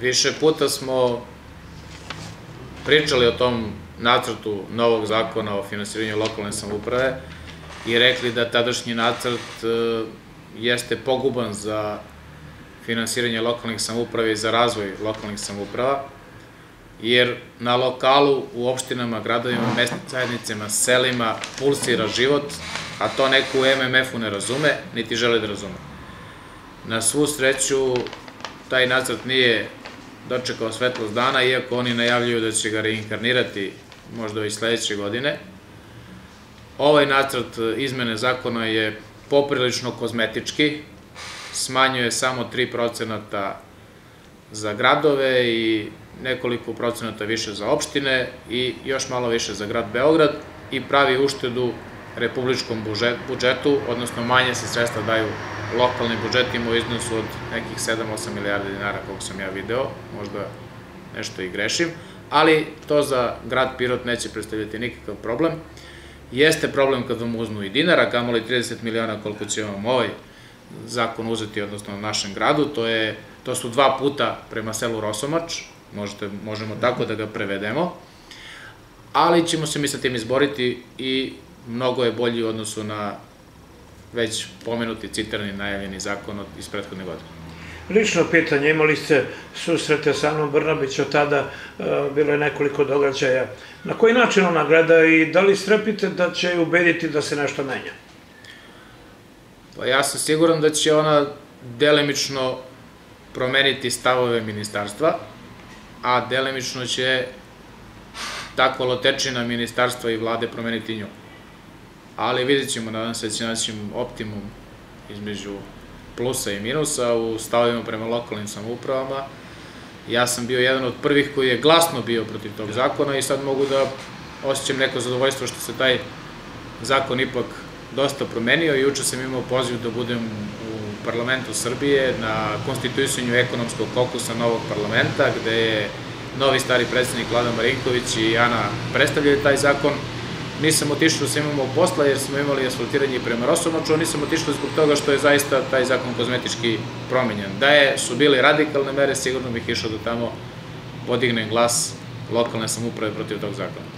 Više puta smo pričali o tom nacrtu novog zakona o finansiranju lokalne samouprave i rekli da tadašnji nacrt e, jeste poguban za finansiranje lokalnih samouprave i za razvoj lokalnih samouprava, jer na lokalu, u opštinama, gradovima, mesnim zajednicama, selima pulsira život, a to neko u MMF-u ne razume, niti žele da razume. Na svu sreću, taj nacrt nije dočekao svetlost dana, iako oni najavljuju da će ga reinkarnirati možda i sledeće godine. Ovaj nacrt izmene zakona je poprilično kozmetički, smanjuje samo 3% za gradove i nekoliko procenata više za opštine i još malo više za grad Beograd i pravi uštedu republičkom budžetu, odnosno manje se sredstva daju lokalnim budžetima u iznosu od nekih 7-8 milijardi dinara, koliko sam ja video, možda nešto i grešim, ali to za grad Pirot neće predstavljati nikakav problem. Jeste problem kad vam uzmu i dinara, kamoli 30 miliona koliko će vam ovaj zakon uzeti, odnosno na našem gradu, to, je, to su dva puta prema selu Rosomač, možete, možemo tako da ga prevedemo, ali ćemo se mi sa tim izboriti i mnogo je bolji u odnosu na već pomenuti citarni najavljeni zakon iz prethodne godine. Lično pitanje, imali ste susrete sa Anom Brnabić od tada, e, bilo je nekoliko događaja. Na koji način ona gleda i da li strepite da će ubediti da se nešto menja? Pa ja sam siguran da će ona delimično promeniti stavove ministarstva, a delimično će ta kolotečina ministarstva i vlade promeniti nju ali vidjet ćemo, nadam se da će naći optimum između plusa i minusa u stavovima prema lokalnim samoupravama. Ja sam bio jedan od prvih koji je glasno bio protiv tog zakona i sad mogu da osjećam neko zadovoljstvo što se taj zakon ipak dosta promenio. Juče sam imao poziv da budem u parlamentu Srbije na konstituisanju ekonomskog kokusa novog parlamenta, gde je novi stari predsednik Vlada Marinković i Ana predstavljaju taj zakon nisam otišao da imamo posla jer smo imali asfaltiranje prema Rosomaču, nisam otišao zbog toga što je zaista taj zakon kozmetički promenjen. Da je, su bile radikalne mere, sigurno bih išao da tamo podignem glas lokalne samuprave protiv tog zakona.